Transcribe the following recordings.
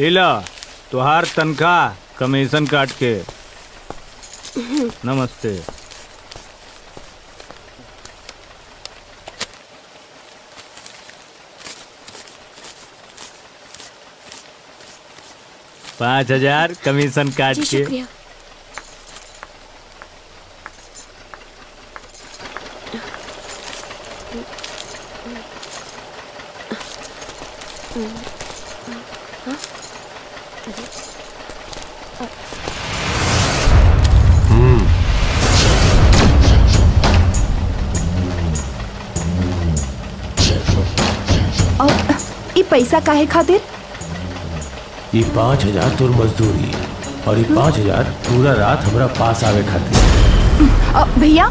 इला तुहार तनख्वाह कमीशन काट के। नमस्ते। पाँच हज़ार कमीशन काट के। के पैसा काहे खातिर? ये पाँच हज़ार तोर मजदूरी और ये पाँच हज़ार पूरा रात हमरा पास आवे खातिर। भैया?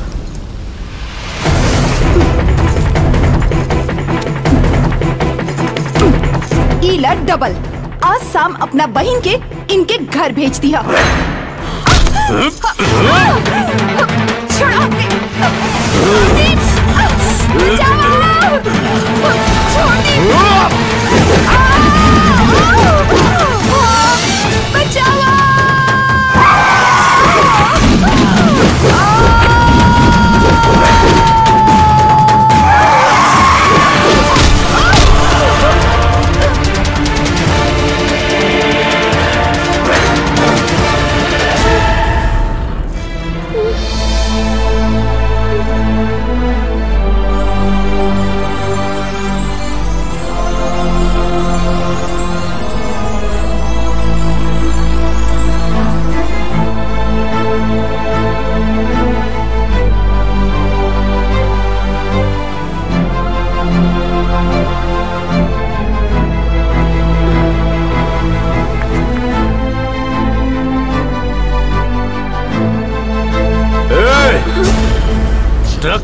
ई डबल आज शाम अपना बहन के इनके घर भेज दिया। छोड़ो हमके।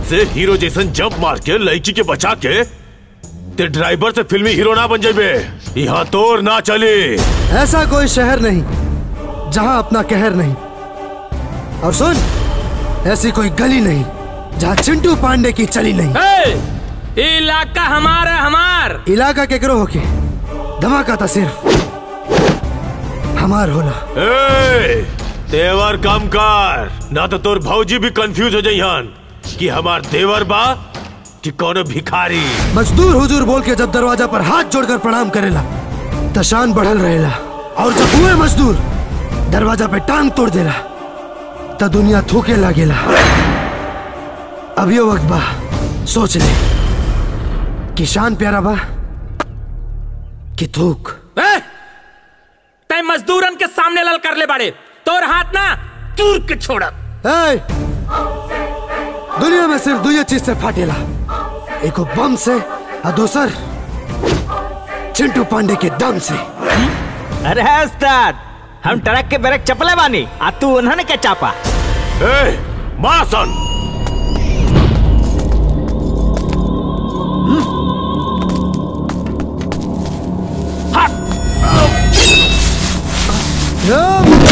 से हीरो जैसन जंप मार के लड़की के बचा के ते ड्राइवर से फिल्मी हीरो ना बन जाबे यहाँ तोर ना चली। ऐसा कोई शहर नहीं जहाँ अपना कहर नहीं। और सुन ऐसी कोई गली नहीं जहाँ चिंटू पांडे की चली नहीं। ए, इलाका हमारा हमार। इलाका केकरो होके धमाका था सिर्फ़। हमार होला। ए, तेवर कम कर ना तो तोर भौजी भी कंफ्यूज हो जाइहन कि हमार देवर बा कि कोनो भिखारी। मजदूर हुजूर बोल के जब दरवाज़ा पर हाथ जोड़कर प्रणाम करेला त शान बढ़ल रहेला। और जब हुए मजदूर दरवाज़ा पे टांग तोड़ देला त दुनिया थूके लागेला। अभियो वक्त बा सोच ले कि शान प्यारा बा कि थूक। ए, तय मजदूरन के सामने लल कर ले बाड़े तोर हाथ ना दूर के छोड़ा ए, दुनिया में सिर्फ़ दुई चीज़ से फाटेला। एक बम से और दूसर चिंटू पांडे के दम से। अरे उस्ताद हम ट्रक के ब्रेक चपले बानी आ तू उन्होंने क्या चापा? ए, मासन! हाँ।, हाँ।, हाँ।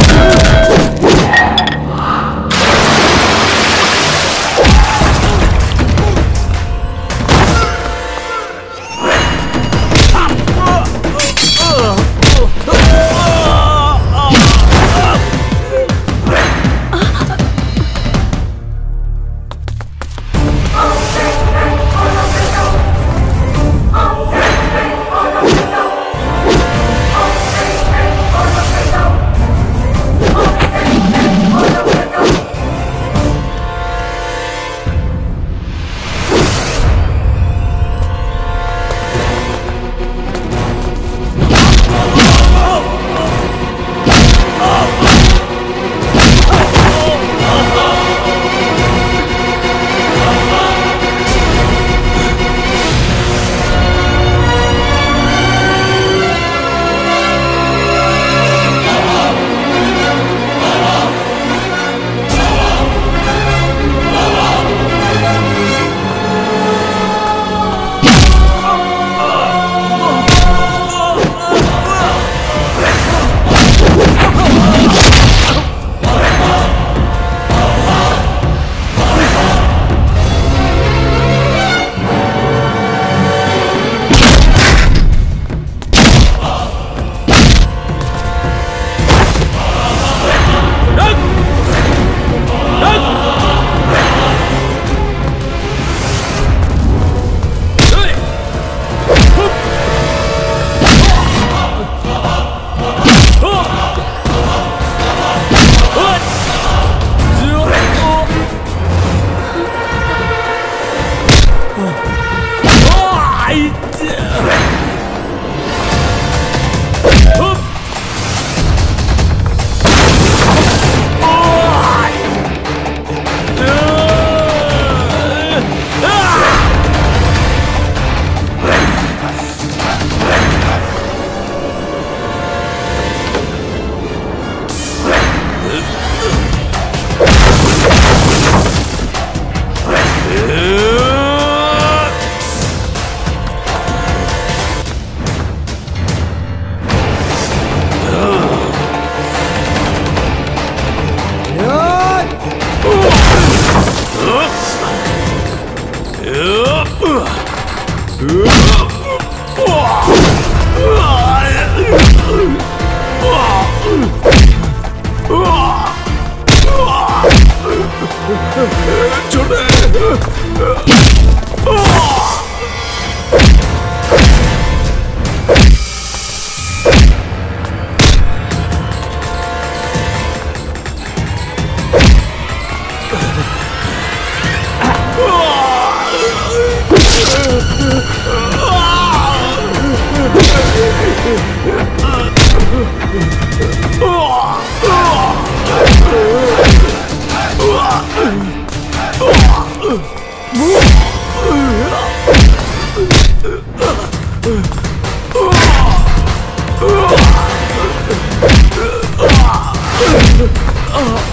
Oh!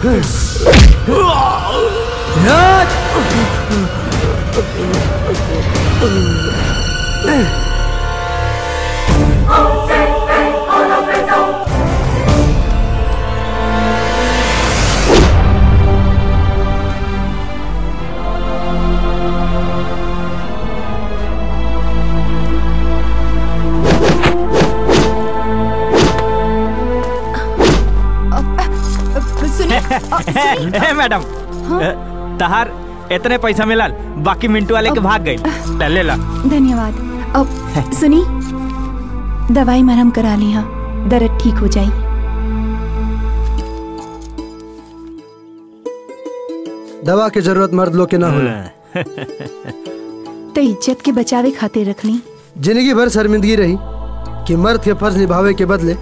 this. मैडम। ए, तहार इतने पैसा मिला बाकी मिंटू वाले के भाग गई। ले ला। धन्यवाद। अब सुनी दवाई मरहम करा ली हाँ। दर्द ठीक हो जाए। दवा के ज़रूरत मर्द लोग के ना होला तो इज़्ज़त के बचावे खातिर रख ली। ज़िंदगी भर शर्मिंदगी रही कि मर्द के फ़र्ज़ निभावे के बदले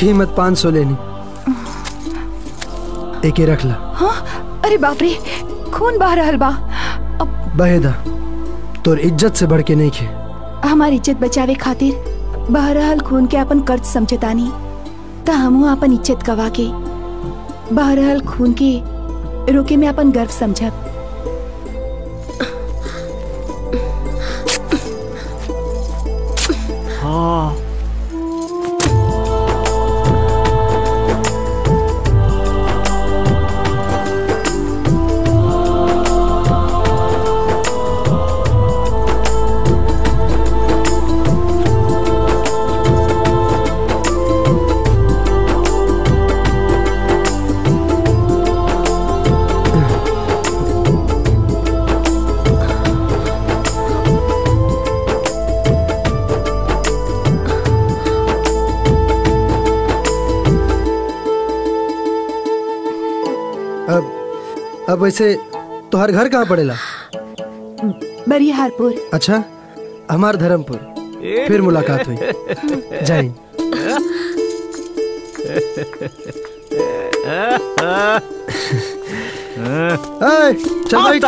कीमत पाँच सौ लेनी। एक ही रख ला। हाँ? अरे बाप रे खून बह रहा बा अब बहेदा तोर इज़्ज़त से बढ़ के नहीं खे। हमारी इज़्ज़त बचावे खातिर बह रहल खून के अपन कर्ज समझतानी ता हमहू अपन इज़्ज़त गवा के बह रहल खून के रोके में अपन गर्व समझब वैसे तुहार घर कहाँ पड़ेगा बरिहारपुर। अच्छा हमार धर्मपुर। फिर मुलाकात हुई। जय चलो भाई।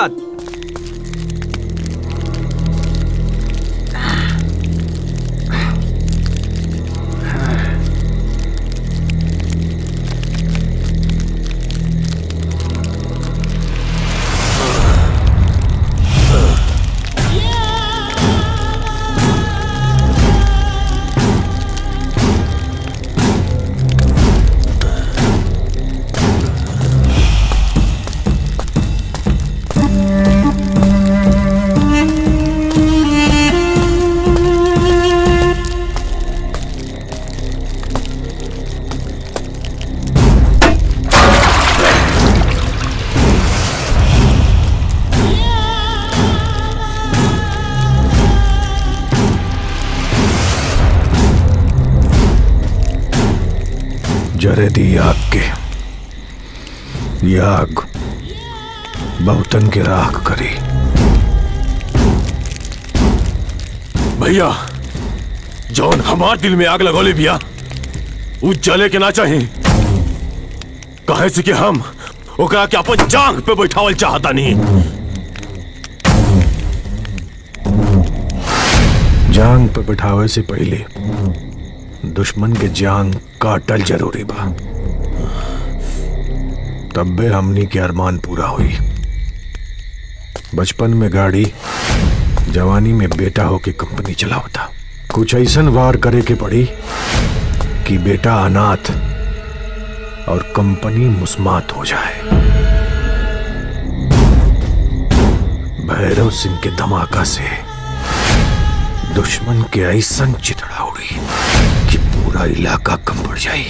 हमार दिल में आग लगौले भैया उ जले के ना चाही। कहे से कि हम ओकरा के अपन जांग पे बैठावल चाहता नहीं जांग पे बैठावे से पहले दुश्मन के जान काटल ज़रूरी बा। तब्बे हमनी के अरमान पूरा हुई। बचपन में गाड़ी जवानी में बेटा होके कंपनी चलावता। कुछ ऐसा वार करे के पड़ी कि बेटा अनाथ और कंपनी मुस्मात हो जाए। भैरव सिंह के धमाका से दुश्मन के ऐसा चितड़ा उड़ी कि पूरा इलाका कम पड़ जाई।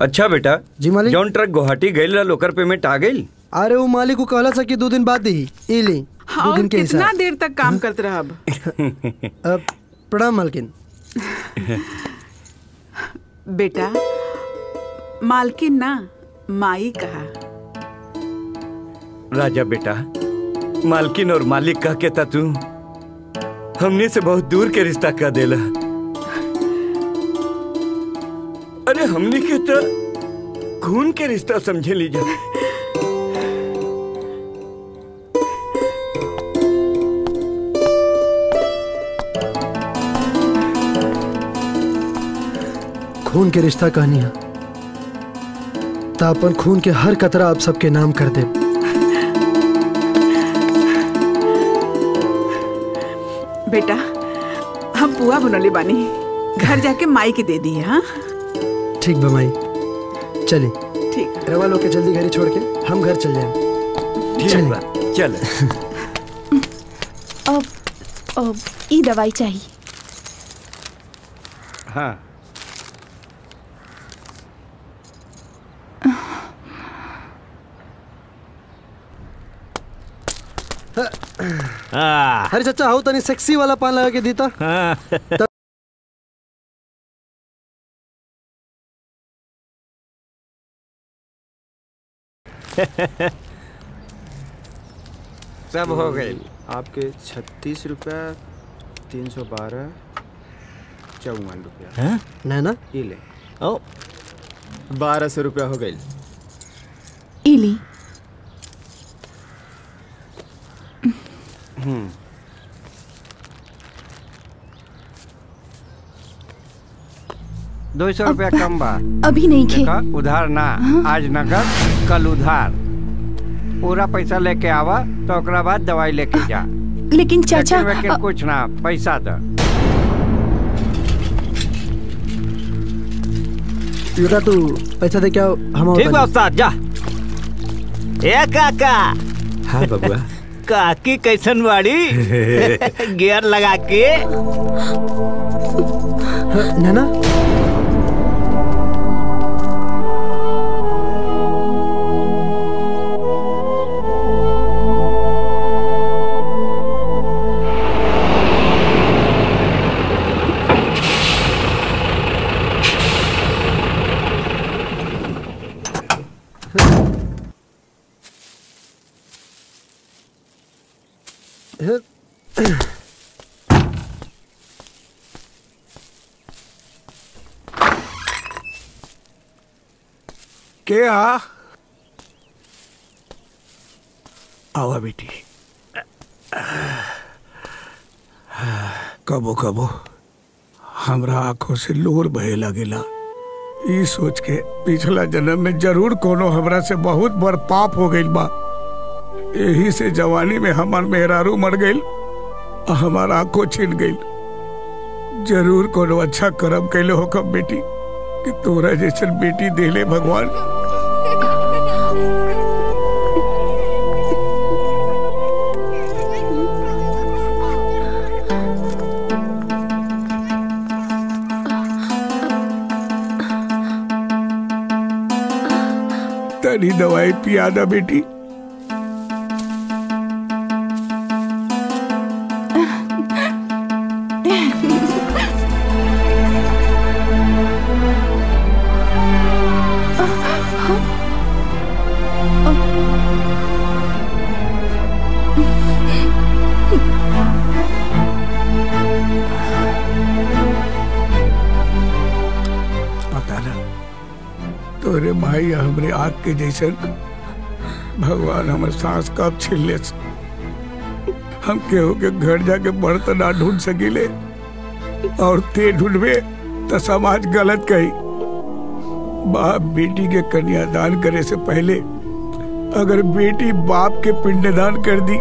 अच्छा बेटा जी मालिक। जौन ट्रक गुवाहाटी गई लोकर पेमेंट आ गई? अरे वो मालिक को कहला सा कि दो दिन बाद दी ई दो और के कितना देर तक काम करते रहब अब प्रणाम मालकिन। बेटा मालकिन ना माई कहा। राजा बेटा मालकिन और मालिक कह के ता तू हमने से बहुत दूर के रिश्ता कर देला। अरे हमने के तो खून के रिश्ता समझे लीजा खून के रिश्ता कहानियाँ ता अपन खून के हर कतरा आप सबके नाम कर दे। बेटा हम पुआ बनले बानी। घर जाके माई के दे दी हाँ? ठीक बमाई चली ठीक। रवा लोग के जल्दी घरे छोड़ के हम घर चल जाए। ठीक चल। अब अब ई दवाई चाहिए हाँ। अरे चाचा हो तनी सेक्सी वाला पान लगा के देता। हाँ। सब हो गए। आपके छत्तीस रुपया तीन सौ बारह चौवन रुपया। हाँ? नैना? ये ले। ओ। बारह सौ रुपया हो गई ई ली दो सौ रुपया कम बा। अभी नहीं खे। उधार ना। आज नगद कल उधार। पूरा पैसा लेके आवा तो ओकरा बाद दवाई लेके जा। लेकिन चाचा लेकिन वेकिन कुछ ना पैसा दो। बेटा तू पैसा दे क्या हम ठीक बा उस्ताद जा। ए काका। हाँ बबुआ काकी कैसन बाड़ी? गियर लगा के नैना? के आ आवा बेटी कबो कबो। हमरा आँखों से लोर बहे लगेला। ई सोच के पिछला जन्म में ज़रूर कोनो हमरा से बहुत बड़ पाप हो गइल बा। यही से जवानी में हमार मेहरारू मर आ हमार आँखों छिन गइल। ज़रूर कोनो अच्छा कर्म कैले हो कब बेटी, कि तोरा जैसन बेटी देले भगवान। तनी दवाई पिया दा बेटी। तोरे माई हमरे आग के जैसन भगवान हमर सांस कब छीन ले। हम केहू के घर जाके बर्तन ना ढूंढ सकीले। और ते ढूंढबे तो समाज गलत कही। बाप बेटी के कन्यादान करे से पहले अगर बेटी बाप के पिंडदान कर दी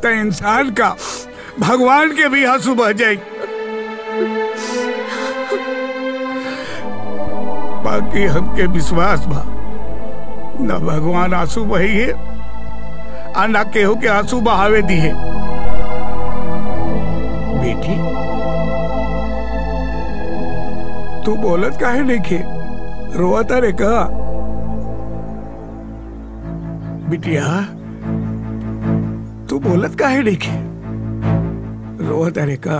तो इंसान का भगवान के भी आँसू बह जाए बाकी हमके विश्वास बा। न भगवान आँसू बही है, आ न केहू के आँसू बहावे दी है। बेटी, तू बोलत काहे नहीं खे? रोआ तारे का बिटिया, तू बोलत काहे नहीं खे? रोआ तारे का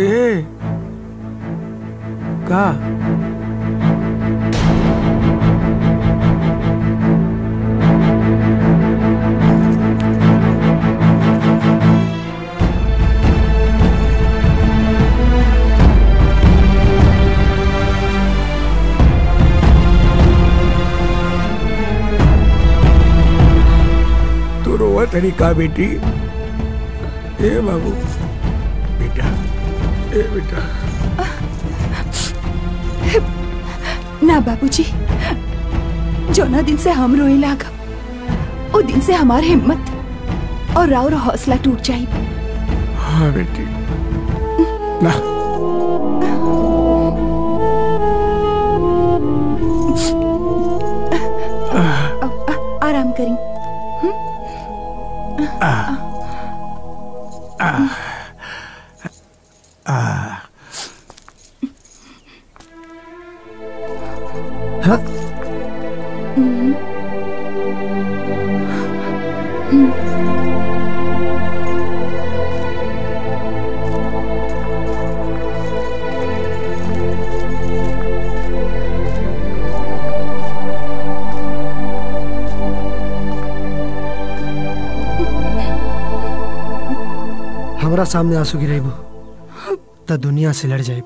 ए का तू रोवा का बेटी? ए बाबू बेटा ए बेटा। ना बाबूजी जोना दिन से हम रोए लागब ओ दिन से हमार हिम्मत और राउर हौसला टूट जाई। हाँ बेटी। ना। आराम करी। आ, आ, आ, हाँ हमरा सामने आँसू गिरेबू। त दुनिया से लड़ जाए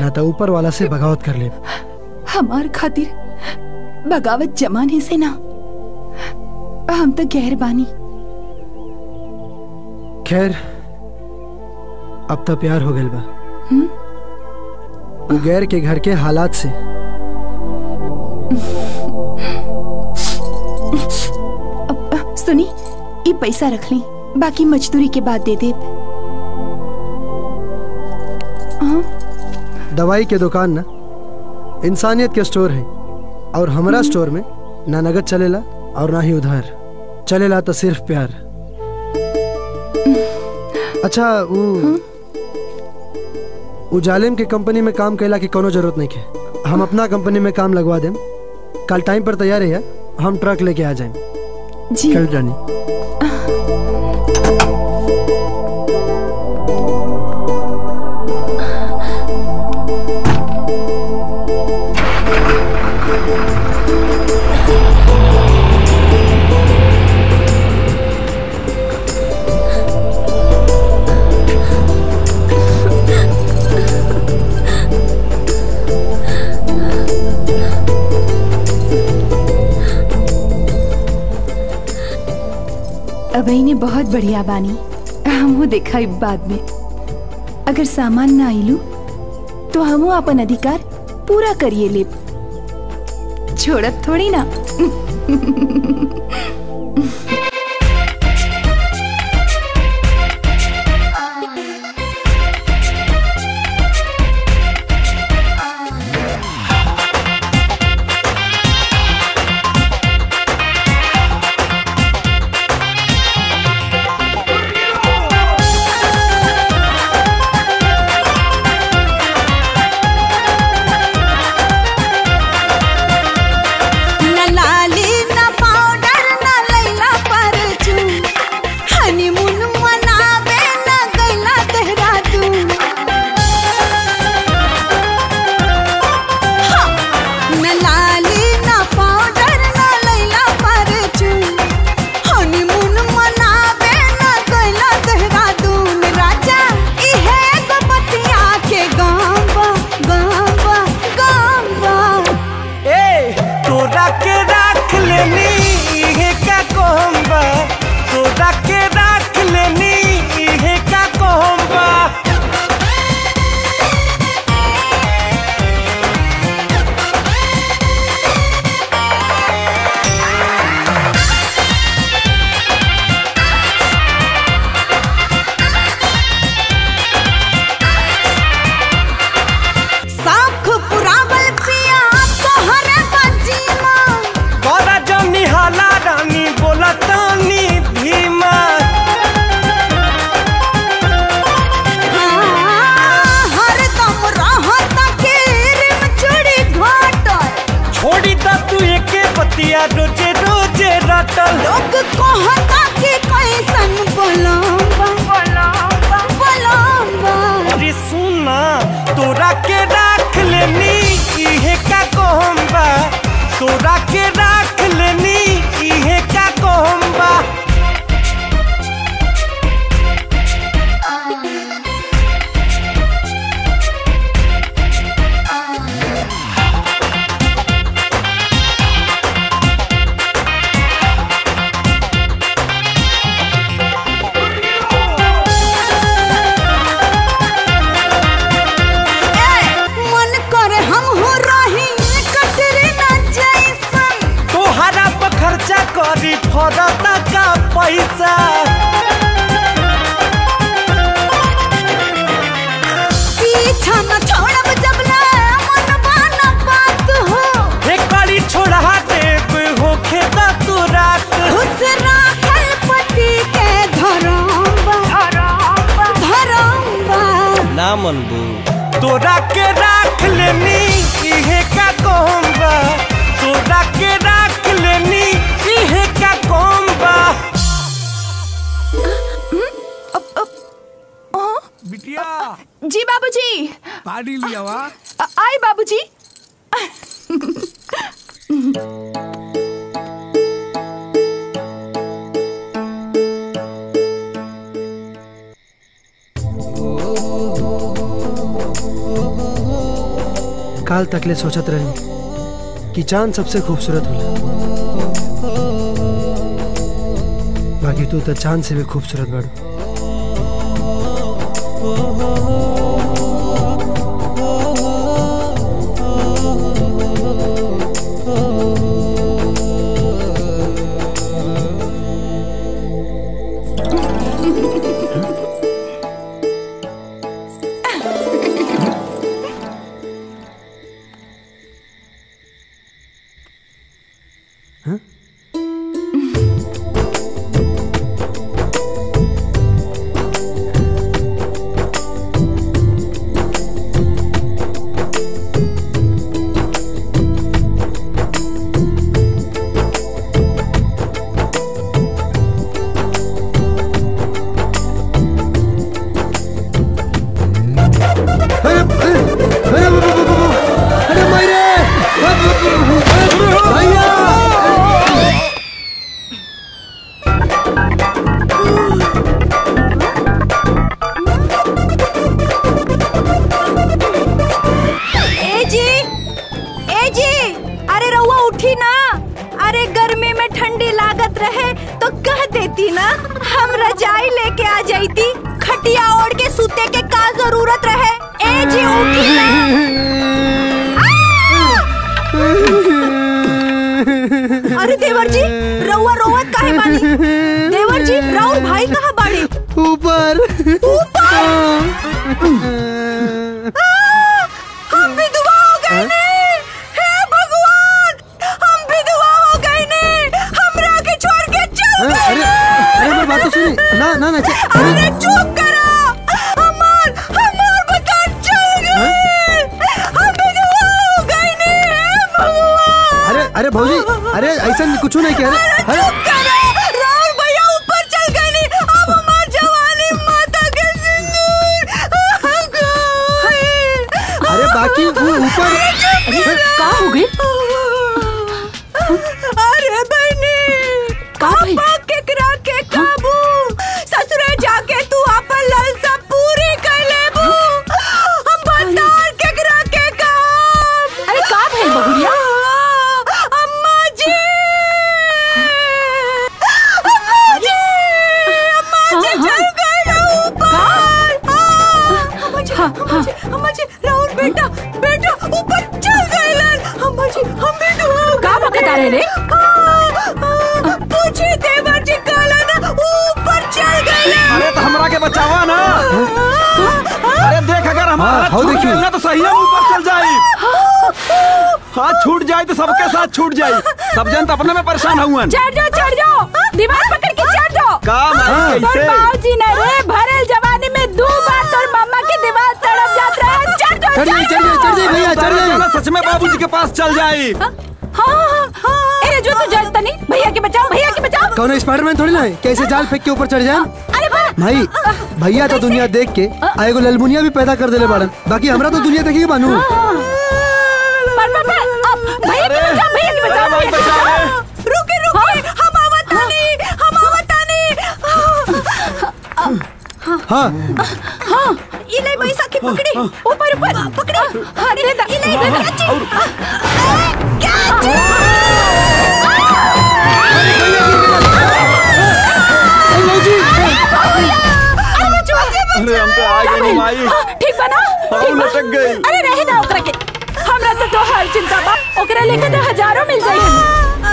ना तो ऊपर वाला से बगावत कर ले हमार खातिर बगावत जमाने से ना। हम तो गैर बानी। खैर अब तो प्यार हो गइल बा। हम्म? गैर के घर के हालात से। अब, सुनी ये पैसा रख ली बाकी मजदूरी के बाद दे दे दवाई के दुकान ना? इंसानियत के स्टोर है। और हमारा स्टोर में ना नगद चलेला और ना ही उधार। चलेला तो सिर्फ़ प्यार। अच्छा वो उ जालिम के कंपनी में काम कैला की कोनो ज़रूरत नहीं है हम अपना कंपनी में काम लगवा देम। कल टाइम पर तैयार है हम ट्रक लेके आ जाए जी। कल जानी। अभई ने बहुत बढ़िया बानी। हमहू देखा बाद में। अगर सामान ना आईलू तो हमहू अपन अधिकार पूरा करिए ले। छोड़ थोड़ी न। ना मनबू। तोरा के राख लेनी बाबूजी। पानी लिया वा आए बाबूजी। काल तकले सोचत रही कि चाँद सबसे खूबसूरत होला। बाकी तू तो चाँद से भी खूबसूरत बाड़ू। उठी ना? अरे गर्मी में ठंडी लागत रहे तो कह देती ना। हम रजाई लेके आ जाती खटिया ओढ़ के सूते के का ज़रूरत रहे? ए जी उठी ना। अरे देवर जी रउआ रोवत काहे बानी? देवर जी राहुल भाई कहाँ बाड़ी? ऊपर। ऊपर! बात तो सुनी ना ना ना अरे चुप करो। हमार हमार बता चल गए हम विधवा हो गए ने हे भगवान। अरे अरे भौजी अरे ऐसा कुछ नहीं किया अरे अरे चुप करो। राहुल भैया ऊपर चल गए ने अब हमार जवानी माता के सिंदूर। अरे बाकी वो ऊपर का हो गई? हाथ छूट जाए तो सबके साथ छूट जाए। सब जन तो अपने में परेशान हुआ चढ़ जाओ चढ़ जाओ। दीवार पकड़ के चढ़ जाओ। का मारी तोर कैसे? बाबूजी ने रे भरल जवानी में दो बार तोर मम्मा की दीवार तड़प जात रहे। चढ़ जाओ चढ़ जाइए चढ़ जाइए भैया चढ़ चलो, सच में बाबूजी के पास चल जाए। हाँ हाँ हाँ अरे बचवा तो तनी भैया के बचाओ भैया के बचाओ। कौन स्पाइडरमैन थोड़ी ना है? कैसे जाल फेंक के ऊपर चढ़ जाए? भाई भैया तो दुनिया देख के आ एगो ललमुनिया भी पैदा कर देले बाड़न। बाकी हमरा तो दुनिया देखिए के बानू। पर पर पर अब भैया के बचाओ भैया के बचाओ। भैया के बचाओ रुके रुके। हम आवत तानी हम आवत तानी हाँ। हाँ इले पैसा की पकड़ी। ऊपर ऊपर। पकड़ी। हाँ। दे दे इले इले अरे हम तो आ गए माई ठीक बना। हाँ, लटक गई। अरे रहे ना ओकरा के हमरा तो तो हर चिंता बा ओकरा लेके तो हज़ारों मिल जाई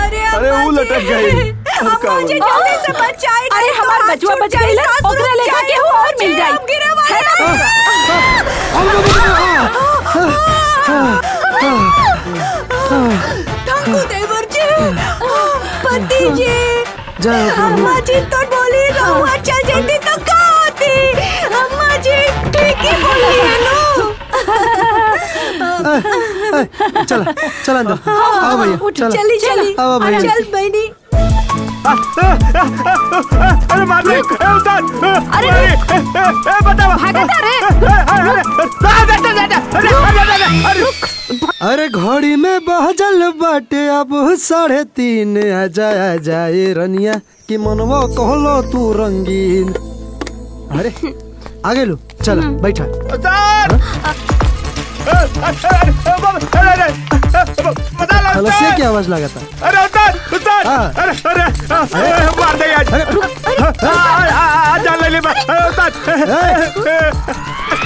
अरे अरे वो लटक गई। अब का जल्दी से बचाए अरे हमार बचवा बच गई ओकरा लेके केहू और मिल जाई ठंकू देवर जी पति जी। जय अम्मा जी तो बोली रहुआ चल जल्दी तो का होती अम्मा जी ठीक ही बोली है नो? चल चल अंदर आओ भैया चल चली चली आओ भैया चल बहनी अरे मार अरे ए, रे। अरे घड़ी में बहजल बाटे अब साढ़े तीन आ जाए जाए रनिया कि मनवा कहलो तू रंगीन अरे आगे लो चल बैठा खलसिया की आवाज़ लगा था। अरे उस्ताद उस्ताद हाँ। अरे अरे अरे मार दे आज आ, आ, आ, ले ले उस्ताद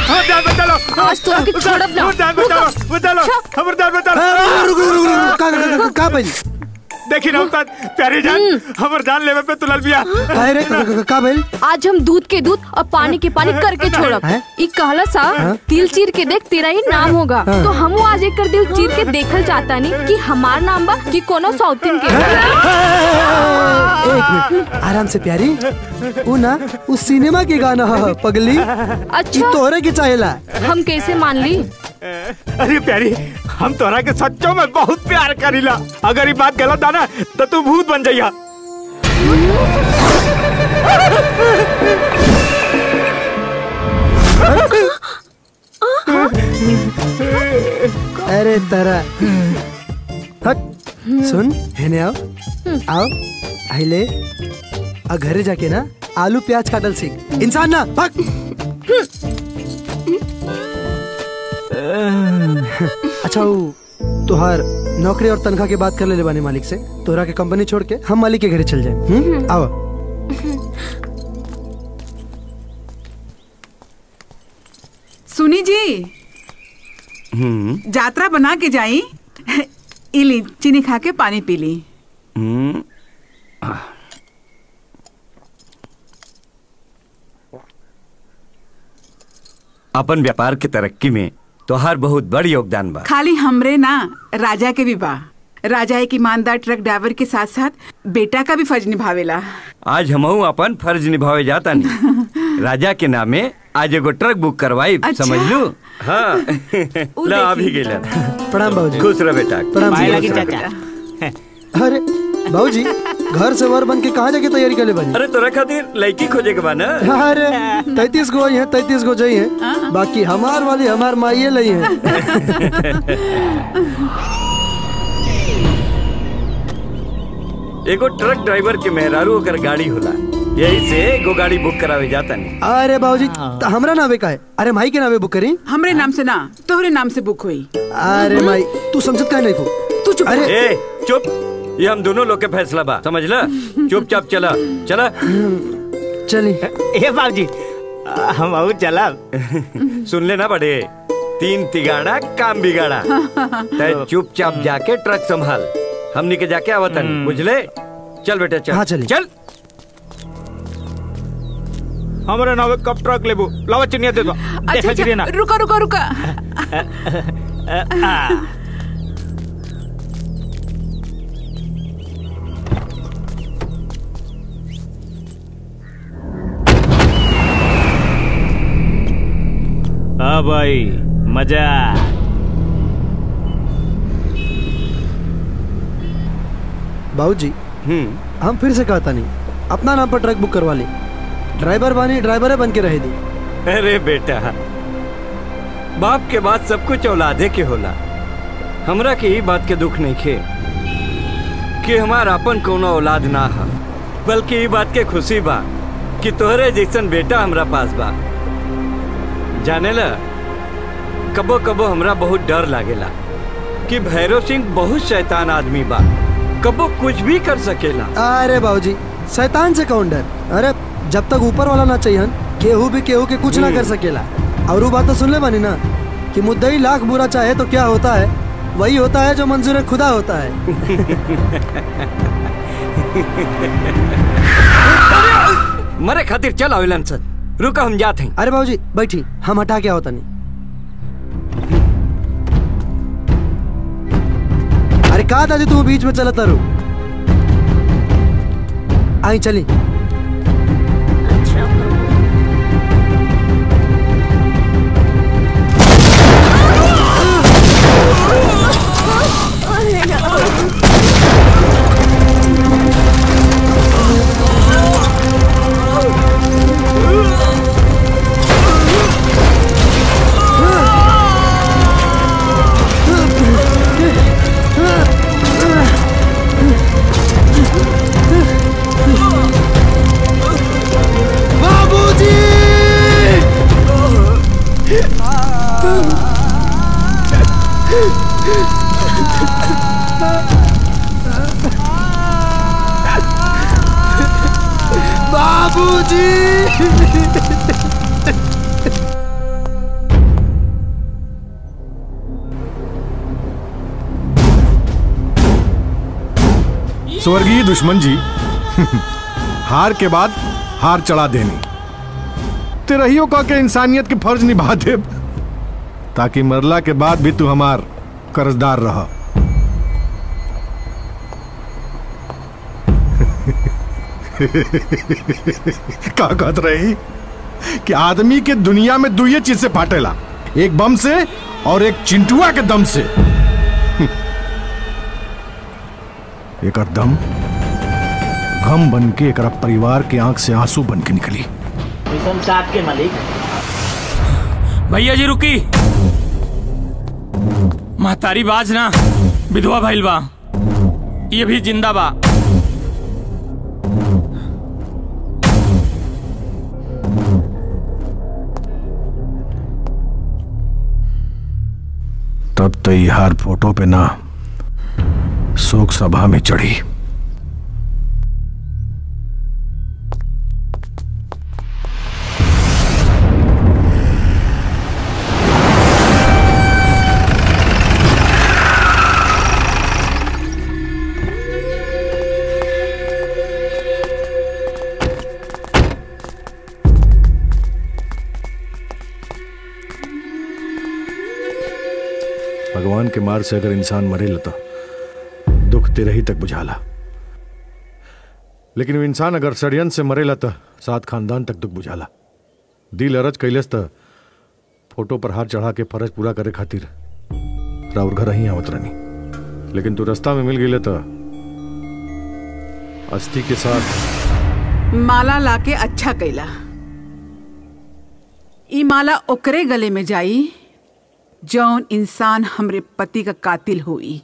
हाँ, जान बचा लो आज तो आके छोड़ अपना। ना। वो जान बचा लो बचा लो हमर जान बचा लो रुक। रुक रुक रुक का का- का देखी ना उस्ताद प्यारी जान हमर जान लेवे पे तुलल बिया। अरे का- भइल आज हम दूध के दूध और पानी के पानी करके छोड़ब। हैं? ई कहला सा हाँ? दिल चीर के देख तेरा ही नाम होगा। हाँ। तो हम आज एक कर दिल चीर के देखल चाहता नहीं कि हमार नाम बा कि कोनो सौतिन के। एक मिनट आराम से प्यारी। उ ना उस सिनेमा के गाना ह पगली। अच्छा। तोहरे के चाहेला। हम कैसे मान ली अरे प्यारी, हम तोरा के सच्चों में बहुत प्यार करीला। अगर ये बात गलत है ना तो तू भूत बन जाइया। अरे तरा, हट, सुन, हेने आओ आओ, आइले। आ, घरे जाके ना, आलू प्याज काटल सीख। इंसान ना, भाग। अच्छा वो तुहार नौकरी और तनख्वाह की बात कर ले बानी मालिक से। तोहरा के कंपनी छोड़ के हम मालिक के घरे चल जाए। हम्म? आओ। सुनी जी? हम्म। यात्रा बना के जाई इली चीनी खा के पानी पी ली। हम्म। अपन व्यापार के तरक्की में तोहार बहुत बड़ योगदान बा। खाली हमरे ना राजा के भी बा। राजा एक ईमानदार ट्रक ड्राइवर के साथ साथ बेटा का भी फ़र्ज़ निभावेला। आज हम अपन फ़र्ज़ निभावे जाता नहीं राजा के नामे आज एगो ट्रक बुक करवाई अच्छा। समझ लू हाँ ला अभी गेला। प्रणाम बाबूजी। खुश रह बेटा। प्रणाम। अरे बाबूजी। घर से वर बन के कहाँ जाके तैयारी कर ले बनी अरे तोरा खातिर लड़की खोजे के बा अरे तैतीस गो है तैतीस गो जई है। बाकी हमार वाली हमार माइये लई है। एगो ट्रक ड्राइवर के मेहरारू ओकर गाड़ी होला। यही से एगो गाड़ी बुक करावे जाता नहीं अरे बाबूजी त हमरा नावे का है अरे माई के नावे बुक करी? हमरे नाम से ना तोहरे नाम से बुक हुई। अरे माई तू समझत का नहीं को तू चुप अरे ए चुप। ये हम दोनों लोग के फैसला बा। समझ ला? चुपचाप चला। चला? चली ए बाबूजी हम बहुत चला सुन ले ना बड़े। तीन तिगाड़ा काम बिगाड़ा। चुपचाप जाके ट्रक संभाल। हमनी के जाके आवतन बुझले? चल बेटा चल। हाँ, चली। चल। हमरे नावे कब ट्रक लेबू? लावा चिनिया दे दो। अच्छा देखा अच्छा रुका रुका रुका। हाँ भाई मज़ा। बाबूजी हम फिर से कहता नहीं। अपना नाम पर ट्रक बुक करवा ली। ड्राइवर बानी ड्राइवर बन के रह दी। अरे बेटा बाप के बाद सब कुछ औलादे के होला। हमरा के ई बात के दुख नहीं खे कि हमार अपन कोनो औलाद ना हा बल्कि ई बात के खुशी बा कि तोहरे जैसन बेटा हमरा पास बा। जाने ला? कबो कबो हमरा बहुत डर लागेला कि भैरव सिंह बहुत शैतान आदमी बा। कबो कुछ भी कर सकेला। अरे बाबूजी शैतान से कौन डर? अरे जब तक ऊपर वाला ना चाहिए केहू भी केहू के कुछ ना कर सकेला। और वो बात तो सुन ले बानी ना कि मुद्दई लाख बुरा चाहे तो क्या होता है? वही होता है जो मंजूर खुदा होता है। मरे खातिर चल आवेलन सर रुका हम जाते हैं। अरे बाबूजी बैठी हम हटा क्या होता नहीं अरे कहा था जी तुम बीच में चला तरू आई चली। स्वर्गीय दुश्मन जी, हार के बाद हार चढ़ा देनी। तेरहियो का के इंसानियत के फ़र्ज़ निभा दे? ताकि मरला के बाद भी तू हमार कर्जदार रह। का कहत रही कि आदमी के दुनिया में दुइये चीज़ से फाटेला। एक बम से और एक चिंटुआ के दम से। एक दम गम बन के एक परिवार के आँख से आँसू बन के निकली। साहब के मालिक। भैया जी रुकी। महतारी बाज ना विधवा भइल बा ये भी ज़िंदा बा तब तो ये फ़ोटो पे ना शोक सभा में चढ़ी। के मार से अगर इंसान मरे लता, दुख तेरे ही तक बुझाला। लेकिन वो इंसान अगर षडयंत्र से मरे लता, सात खानदान तक दुख बुझाला। दिल अरज कैलस त, फ़ोटो पर हाथ चढ़ा के फ़र्ज़ पूरा करे खातिर, राउर घर ही आवत रहनी। लेकिन तू रास्ता में मिल गई त अस्थि के साथ। माला लाके अच्छा कैला। ई माला ओकरे गले में जाई जौन इंसान हमरे पति का कातिल हुई,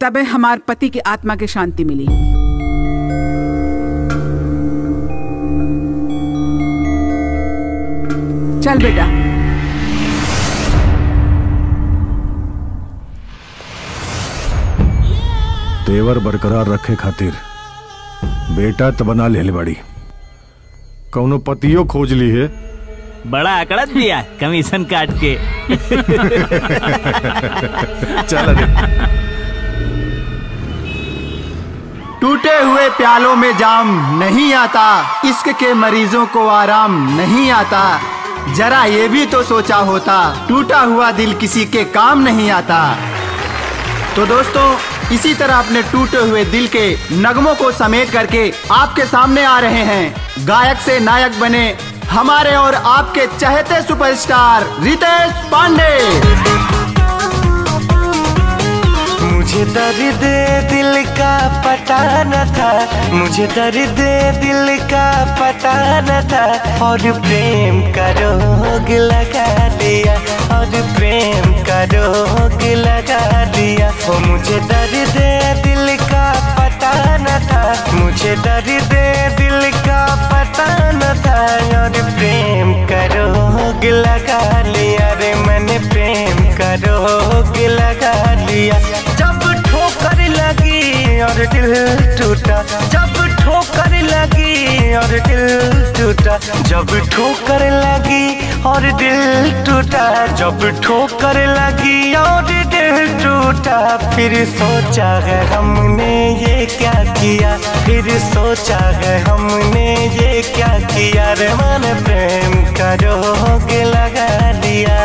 तबे हमार पति की आत्मा के शांति मिली। चल बेटा। तेवर बरकरार रखे खातिर, बेटा त बना ले बड़ी कौनो पतियो खोज ली है? बड़ा अकड़त दिया, कमीशन काट के। चल टूटे हुए प्यालों में जाम नहीं आता, इश्क के मरीजों को आराम नहीं आता। जरा ये भी तो सोचा होता, टूटा हुआ दिल किसी के काम नहीं आता। तो दोस्तों, इसी तरह अपने टूटे हुए दिल के नगमों को समेट करके आपके सामने आ रहे हैं। गायक से नायक बने हमारे और आपके चहेते सुपरस्टार रितेश पांडे। मुझे दर्द दिल का पता न था, मुझे दर्द दिल का पता न था, और प्रेम का रोग लगा दिया, और प्रेम का रोग लगा दिया वो मुझे दर्द दिल का पता न था मुझे दर्द दिल का पता न था। और प्रेम का रोग लगा लिया रे मैंने प्रेम का रोग लगा लिया। जब ठोकर लगी और दिल टूटा, जब ठोकर लगी और दिल टूटा, जब ठोकर लगी और दिल टूटा, जब ठोकर लगी और टूटा, फिर सोचा है हमने ये क्या किया? फिर सोचा है हमने ये क्या किया? रे मन प्रेम का रोग लगा दिया।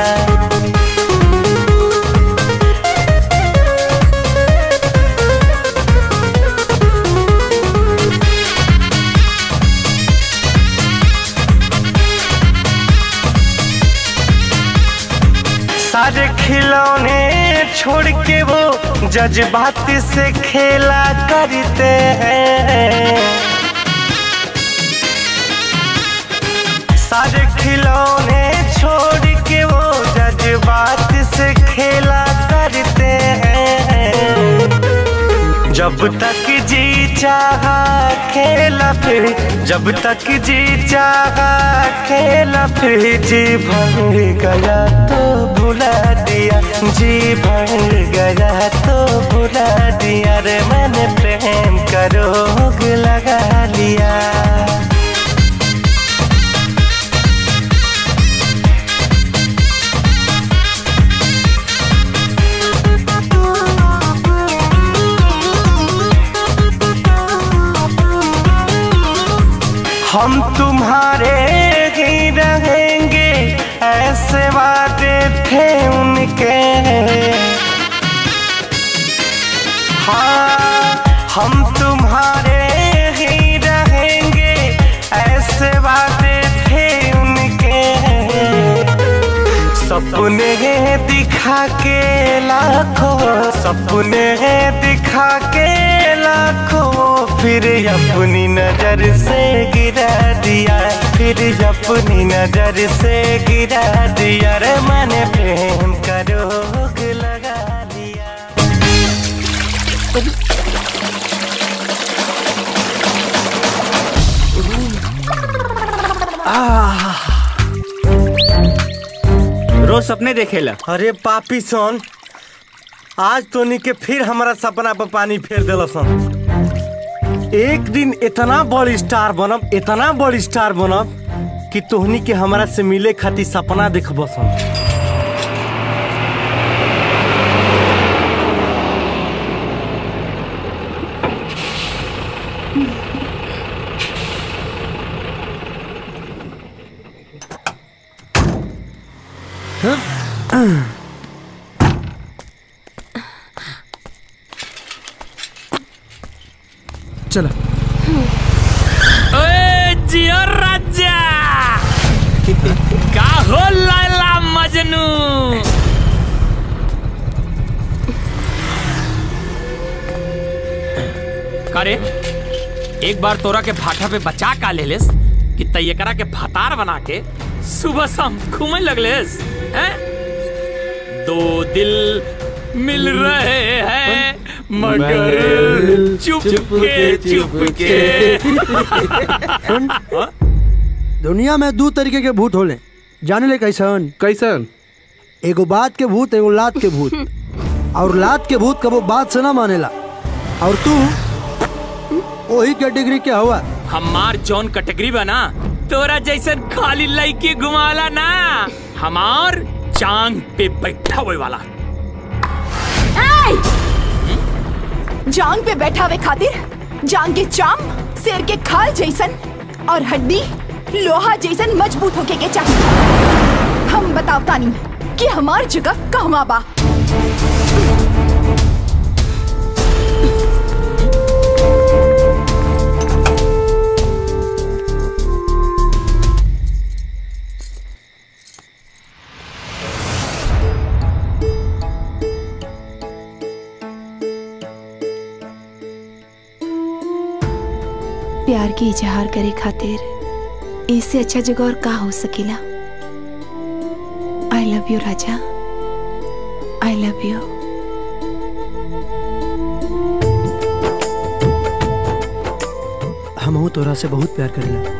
सारे खिलौने छोड़ के वो जज्बात से खेला करते हैं। सारे खिलौने छोड़ के वो जज्बात से खेला करते हैं। जब तक जी चाहा खेला फिर, जब तक जी चाहा खेला फिर जी भर गया तो भुला दिया जी भर गया तो भुला दिया। रे मैंने प्रेम करोग लगा लिया। हम तुम्हारे ही रहेंगे, ऐसे वादे थे उनके। हाँ हम तुम्हारे ही रहेंगे, ऐसे वादे थे उनके। सपने दिखा के लाखों, सपने दिखा के लाखों, फिर अपनी नज़र से गिरा दिया फिर अपनी नज़र से गिरा दिया रे मैंने प्रेम का रोग लगा दिया। रोज सपने देखेला अरे पापी सोन आज तोनी के फिर हमारा सपना पर पानी फेर दिल सन एक दिन इतना बड़ स्टार बनब, इतना बड़ स्टार बनब कि तोहनी के हमरा से मिले खातिर सपना देखब सन। चला। जियो राजा! का हो लैला मजनू? करे, एक बार तोरा के भाटा पे बचा का ले लेस कि तैयकरा के भतार बना के सुबह शाम घूमे लगलेस, हैं? दो दिल मिल रहे हैं। मगर चुप के चुप के सुन। दुनिया में दो तरीके के भूत होले। जाने ले कैसन? कैसन? एगो बात के भूत एगो लात के भूत। और लात के भूत कबो बात से ना मानेला। और तू वही कैटेगरी के हवा। हमार जौन कैटेगरी बना तोरा जैसन खाली लड़की घुमाला ना। हमार चांग पे बैठा हुए वाला। जांग पे बैठा हुए खातिर जांग के चाम, शेर के खाल जैसन और हड्डी लोहा जैसन मज़बूत होके के चाहिए हम बताओ तानी कि हमार जगह कहवा बा। प्यार के इजहार करे खातिर। इससे अच्छा जगह और का हो सकेला? I love you Raja. I love you हम तोरा से बहुत प्यार करेला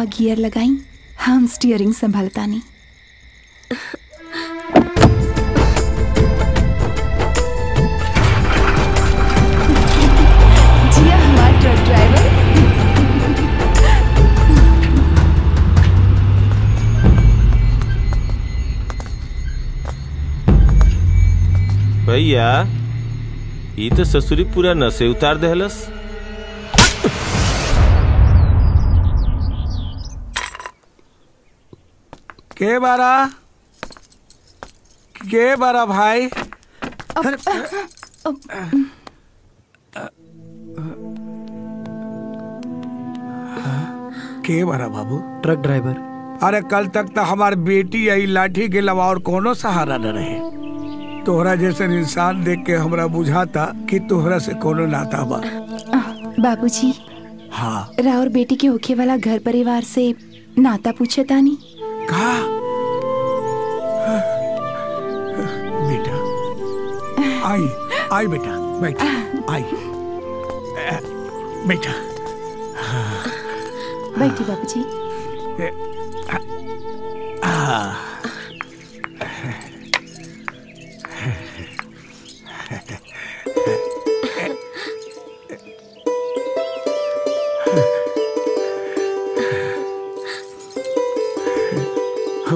रवा गियर लगाई हम स्टीयरिंग जिया हमार ट्रक ड्राइवर भैया ये तो ससुरी पूरा नशे उतार देहलस। के बारा? के बारा भाई? के बारा बाबू? Truck driver. अरे कल तक तो हमार बेटी आई लाठी के अलावा और कोनो सहारा न रहे। तोहरा जैसे इंसान देख के हमरा बुझाता कि तोहरा से कोनो नाता बा। बाबूजी हाँ। राउर बेटी के होखे वाला घर परिवार से नाता पूछे तानी का बेटा आई आई बेटा बैठ आई। बेटा। बैठी बाबूजी।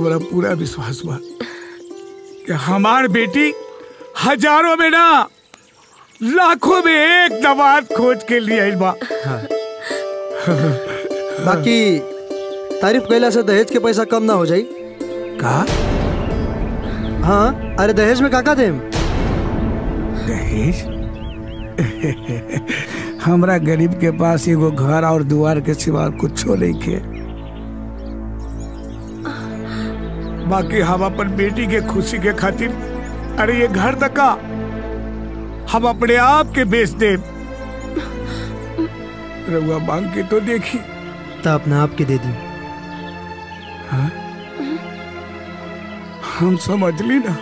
हमारा पूरा विश्वास बा कि हमार बेटी हज़ारों में ना लाखों में एक दवात खोज के लिए आइल बा। बाकी तारीफ़ कैला से दहेज के पैसा कम ना हो जाई। का? हाँ अरे दहेज में काका देम? दहेज? हमरा गरीब के पास एगो घर और दुआर के सिवा कुछ नहीं के बाकी हम अपन बेटी के खुशी के खातिर अरे ये घर तक का हम अपने आप के बेच दे रउआ मांग के तो देखी। तो अपना आप के दे दी। हाँ? हम समझ ली ना।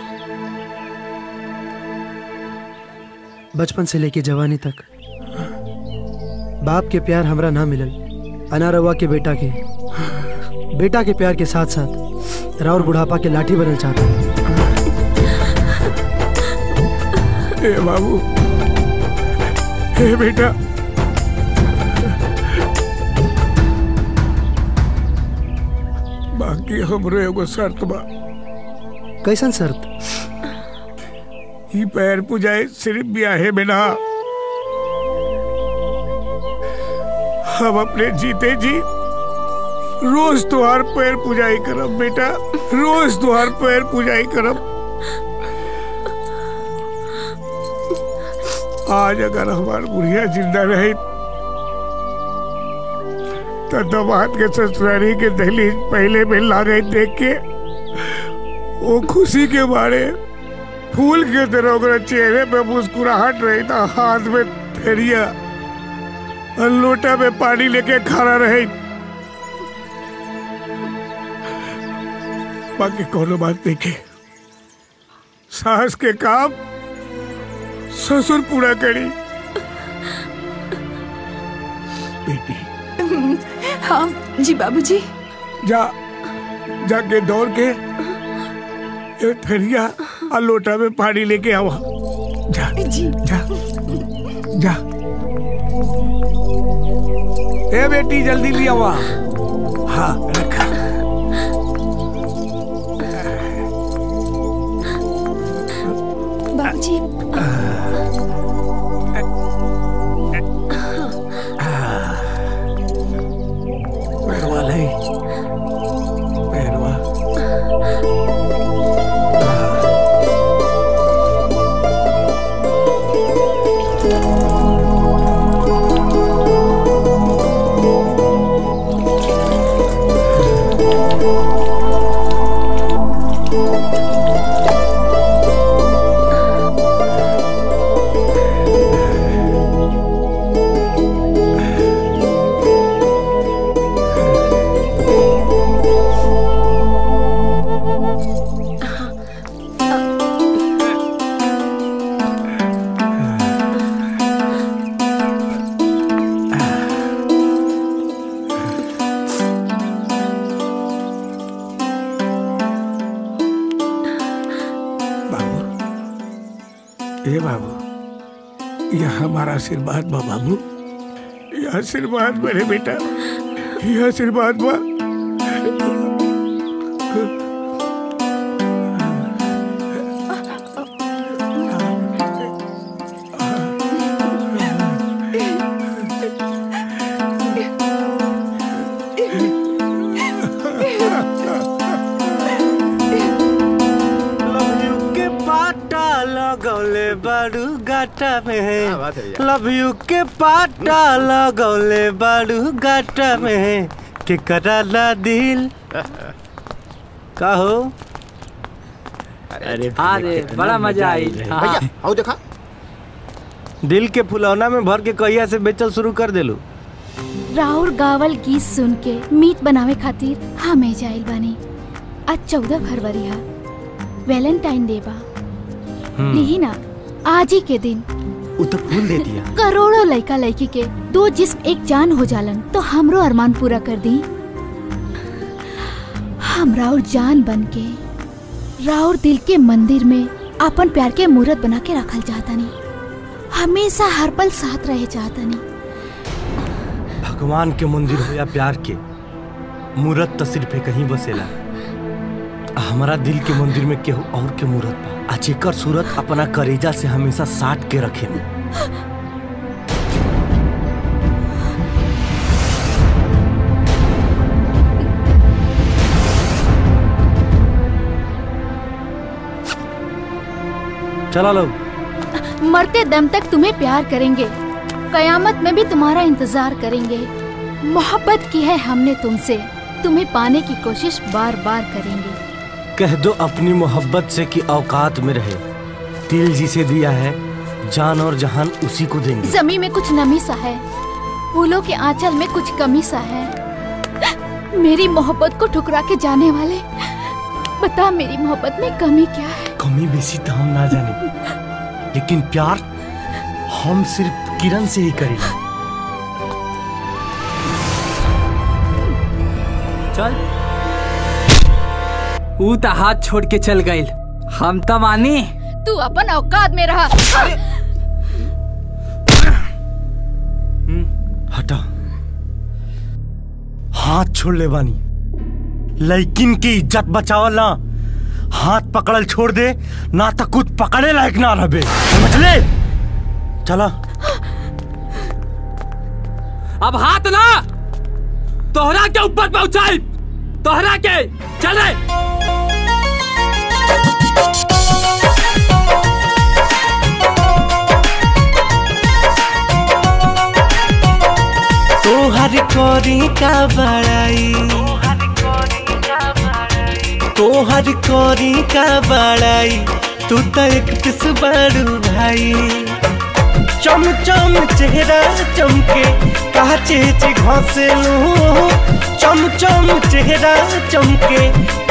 बचपन से लेके जवानी तक। बाप के प्यार हमरा ना मिलल अनारवा के बेटा के। बेटा के प्यार के साथ साथ राउर बुढ़ापा के लाठी बनल चाहता ए बाबू हे बेटा। बाकी हमरो एगो शर्त बा। कैसन शर्त? ई पैर पुजाए सिर्फ़ ब्याहे में ना। हम अपने जीते जी। रोज तुहार पैर पुजाई करब, बेटा। रोज तुहार पैर पुजाई करब। आज अगर हमार बुढ़िया ज़िंदा रहे तो दमाद के ससुरारी के दहलीज पहले में लागे देख के वो खुशी के मारे फूल के तरह चेहरे पे मुस्कुराहट रही था हाथ में थेरिया लोटा में पानी लेके खड़ा रही। बाकी कोनो बात के सास के काम ससुर पूरा करी। बेटी। हाँ जी बाबूजी। जा जाके दौड़ के ये थरिया और लोटा में पानी लेके आवा जा जी। जा जा। ए बेटी जल्दी ले आवा हाँ रखा। बाबूजी आशीर्वाद बा बाबू। ये आशीर्वाद मेरे बेटा। ये आशीर्वाद बा के लव यू के पाटा लगौले बाड़ू गाटा में के कराला दिल। का हो अरे अरे बड़ा मज़ा आई। भैया, आओ देखा। दिल के फुलौना में भर के कहिया से बेचल शुरू कर देलू। राउर गावल गीत सुन के मीट बनावे खातिर हमें जाइल बानी। आज चौदह फरवरी है। वैलेंटाइन डे बा। ना आज ही के दिन उ तो फूल दे दिया। करोड़ों लड़का लड़की के दो जिस्म एक जान हो जालन तो हमरो अरमान पूरा कर दी। हम राउर जान बन के राउर दिल के मंदिर में अपन प्यार के मूर्त बना के रखल चाहता नहीं हमेशा हर पल साथ रहे चाहता नहीं भगवान के मंदिर हो या प्यार के मूर्त तो सिर्फ़ कहीं बसेला। हमारा दिल के मंदिर में केहू और के मूरत बा। जेकर सूरत अपना करेजा से हमेशा साट के रखे चला लो। मरते दम तक तुम्हें प्यार करेंगे। कयामत में भी तुम्हारा इंतज़ार करेंगे। मोहब्बत की है हमने तुमसे। तुम्हें पाने की कोशिश बार बार करेंगे। कह दो अपनी मोहब्बत से कि औकात में रहे। दिल जिसे दिया है जान और जहान उसी को देंगे। जमी में कुछ नमी सा है फूलों के आंचल में कुछ कमी सा है। मेरी मोहब्बत को ठुकरा के जाने वाले बता मेरी मोहब्बत में कमी क्या है? कमी बेसी तो हम ना जाने। लेकिन प्यार हम सिर्फ़ किरण से ही करेंगे। चल। ऊ तो हाथ छोड़ के चल गई हम तो मानी। तू अपन औकात में रहा। हटा। हाथ छोड़ ले बानी। लेकिन की इज़्ज़त बचावल ना। हाथ पकड़ल छोड़ दे ना तो कुछ पकड़े लायक ना रहे। समझ ले चला। अब हाथ ना। तोहरा के ऊपर पहुंचाई। तोहरा के। चल रे। तोहर करी का बड़ाई। तोहर कोरी का बड़ाई। तू तो एक पिस बड़ू भाई। चम चम चेहरा चमके काचे चे घसेलू चम चम चेहरा चमके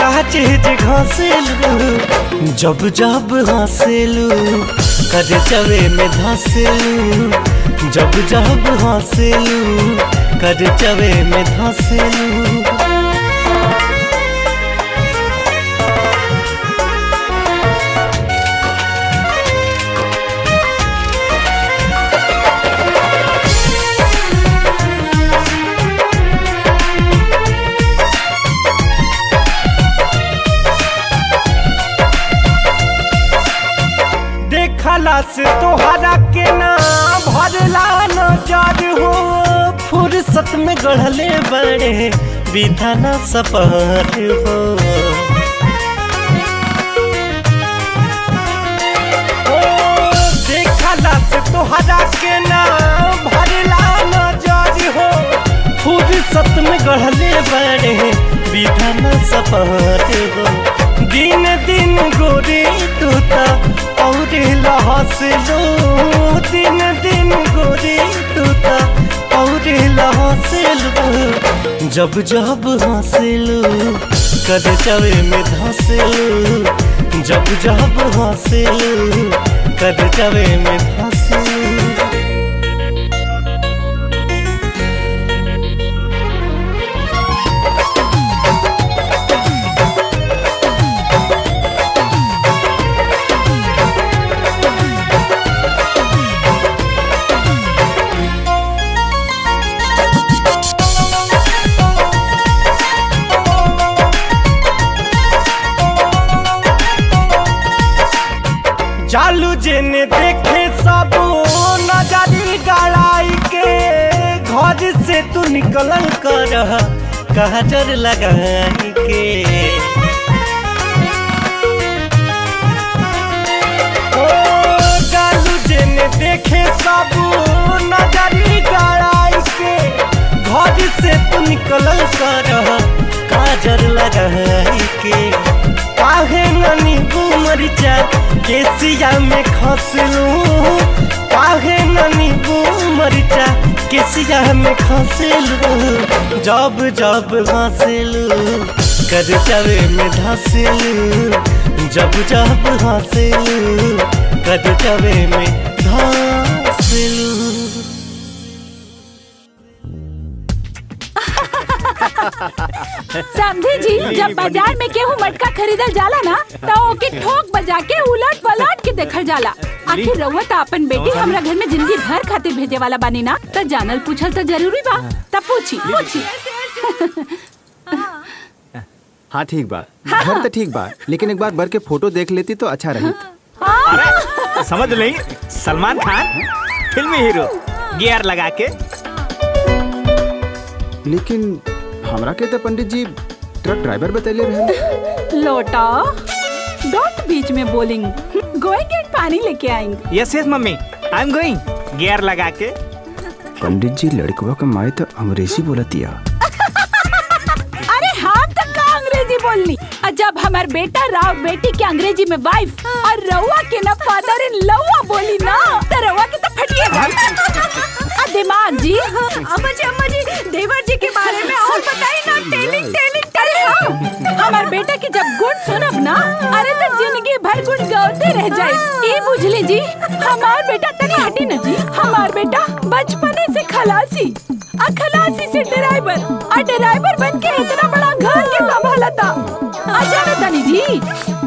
काचे चे घसेलू जब जब हंसेलू कर चवे में धसेलू जब जब हंसेलू कर चवे में धसेलू देखला से तोहरा के ना भरला नज़र हो। फुर्सत में गढ़ले बड़े, विधाना सपहर हो। देखला से तोहरा के ना भरला नज़र हो। फुर्सत में गढ़ले बड़े, विधाना सपहर हो। दिन दिन गोरी तूता और लहसलो दिन दिन गोरी और लहसलो जब जब हंसलो, कद चवे में धंसलो। जब जब हंसलो, कद चवे में धंसलो। जेने देखे सब नजरी गड़ाई के घर से तू निकलल कर काजर लगाई के। देखे सब नजरी गड़ाई के घर से तू निकलल कर काजर लगाई के। काहे ननी मरिचा, केसिया में खसलू। काहे ननी मरिचा, केसिया में खसलू। जब जब हंसलू, कर जावे में धसलू। जब जब हंसलू, कर जावे में धसलू। समझे जी जब बाज़ार में केहू मटका खरीदल जाला ना तो ओके ठोक बजा के उलट पलट के देखल जाला। आखिर रउआ तो अपन बेटी हमरा घर में ज़िंदगी भर खातिर भेजे वाला बानी ना तो जानल पूछल तो ज़रूरी बा। तब पूछी पूछी। हाँ ठीक बा। घर तो ठीक बा लेकिन एक बार बर के फ़ोटो देख लेती तो अच्छा रही। समझ नहीं सलमान खान फिल्मी हीरो गियर लगा के लेकिन हमरा के तो पंडित जी ट्रक ड्राइवर बतैले रहे लोटा डोंट बीच में बोलिंग गोइंग एंड पानी लेके आएँगे। Yes yes mummy I am going gear लगा के। पंडित जी लड़कवा का माए तो अंग्रेज़ी बोलतिया अरे हम तक का अंग्रेज़ी बोलनी? जब हमार बेटा राव बेटी के अंग्रेज़ी में वाइफ और रउआ के ना फादर इन लउआ बोली ना तो रउआ के तो फटिए आ दिमाग जी। अम्मा जी अम्मा जी देवर जी के बारे में और बताइए ना टेलिंग टेलिंग टेलिंग हमार बेटा के जब गुण सुनब ना अरे तो ज़िंदगी भर गुण गाते रह जाए। ये बुझली जी हमार बेटा तनी हटी न जी हमार बेटा बचपने से खलासी आ खलासी से ड्राइवर आ ड्राइवर बन के इतना बड़ा घर के संभाला था अच्छा न तनी जी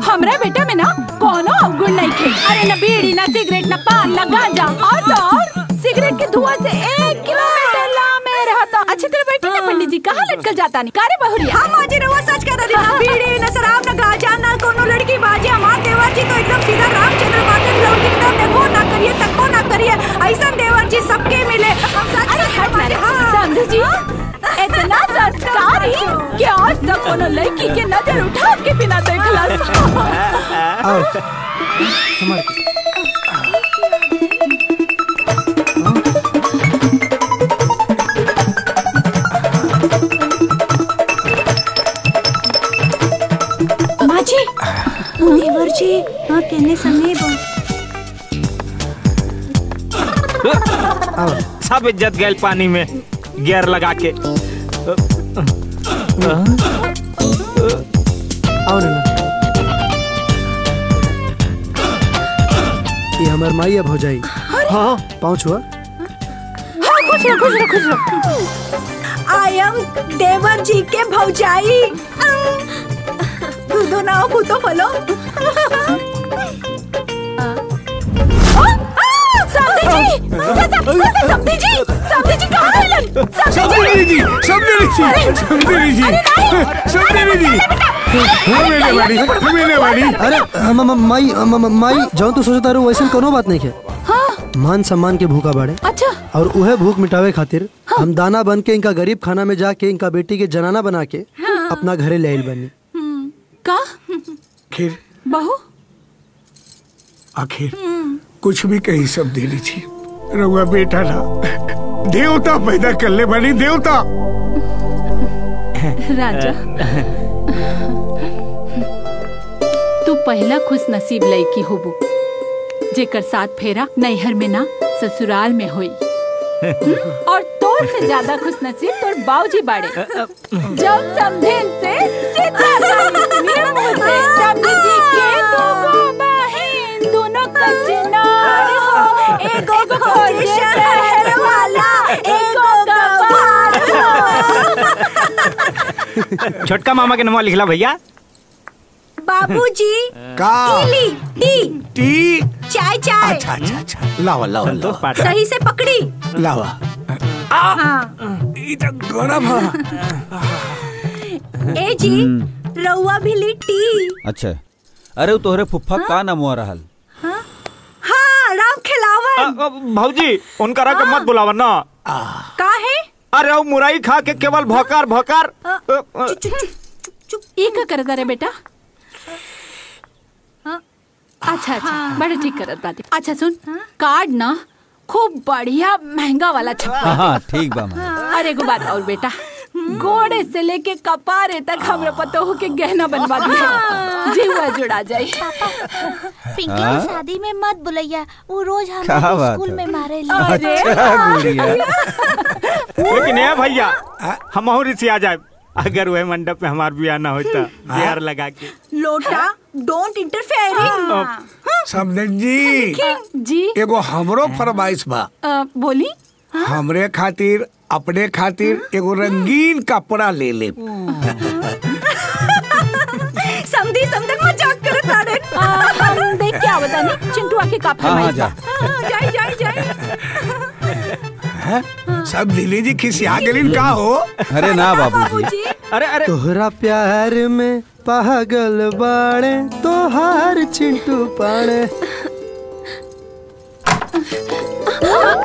हमरा बेटा में ना कोनो अवगुण नहीं थे। अरे न बीड़ी न सिगरेट न पान न गांजा और तो और। सिगरेट के धुआँ से एक किलोमीटर ला में रहता। अच्छी तरह बैठी ना पंडित जी कहाँ लटकल जाता नहीं? कारे बहुरिया। हम आज रउआ सच कह रही ना बीड़ी न शराब न गांजा न कोनो लड़की बाजी हमार देवर जी तो एकदम सीधा रामचंद्र बाटे लड़की की तरफ़ देखो ना करिए तको ना करिए ऐसा देवर जी सबके मिले। हम सच अरे हट ना समझ जी इतना संस्कारी कि आज तक कोनो लड़की के नज़र उठा के बिना देखला आओ। जी हाँ कहने समय सब इज़्ज़त गए पानी में गियर लगा के। आओ ये हमार माई अब हो जाई हाँ पहुँच हुआ। हाँ खुश रहो खुश रहो खुश रहो। आई एम देवर जी के भौजाई। दूधो ना हो तो फलो। जी जी जी कहाँ मिलन समझी जी जी जी समझी जी मेरे वाली मेरे वाली। अरे हम हम- माई माई तू सोचता रहो वैसे कोनो बात नहीं है। मान सम्मान के भूखा बाड़े। अच्छा। और उहे भूख मिटावे खातिर हम दाना बन के इनका गरीब खाना में जाके इनका बेटी के जनाना बना के अपना घरे ले बनी। का? आखिर बहू? आखिर कुछ भी कही सब दे ली थी रउआ बेटा ना देवता पैदा कर ले बनी देवता। राजा। तू पहला खुश नसीब लड़की होबू जेकर साथ फेरा नैहर में ना ससुराल में होई। हम्म? और तोर से ज़्यादा खुश नसीब तोर बाबूजी बाड़े। जब समझेन से सीधा गाली सुनिए मुँह से समझी जी के दोगो बहन दोनों कचनार हो। एगो खोजे शहर वाला एगो गवार हो। छोटका मामा के नाम लिखला भैया। बाबूजी का? ली टी। टी? चाय चाय। अच्छा अच्छा अच्छा। लावा लावा लावा। सही से पकड़ी। लावा। हाँ ई तो गरम है। ए जी रउआ भी ली टी। अच्छा। अरे वो तोहरे फुफ्फा का नाम हुआ रहल। हाँ। हाँ भौजी उनकरा के मत बुलावा ना। का है? अरे वो मुरई खा के केवल भोकार भोकार। ये का करता रे बेटा? अच्छा अच्छा बड़ा ठीक करत बात। अच्छा सुन। कार्ड ना खूब बढ़िया महँगा वाला छपा हाँ हाँ ठीक बा अरे एगो बात और बेटा। गोड़े से लेके कपारे तक हमरा पतो हो के गहना बनवा दिया। जीवा जुड़ा जाए पिंकी हाँ? शादी में मत बुलैया। वो रोज हम स्कूल में मारे अच्छा, गुड़िया। लेकिन ये भैया हम और इसी आ जाए अगर वह मंडप में हमार बियाह ना होता बिहार लगा के। लोटा डोंट इंटरफेयरिंग समझन जी? जी। एगो हमरो फरमाइश बा। बोली। हमरे खातिर अपने खातिर एगो रंगीन कपड़ा ले ले। समझी समझन मज़ाक करत तारे हम देख क्या बता नहीं चिंटू आके का हाँ, हाँ, फरमाइश जा। बा जाई जाई जाई। हैं? सब दिली जी खिसिया गेलिन का हो? अरे ना बाबूजी। अरे अरे। तोहरा प्यार में पागल बाड़े तोहार चिंटू पाड़े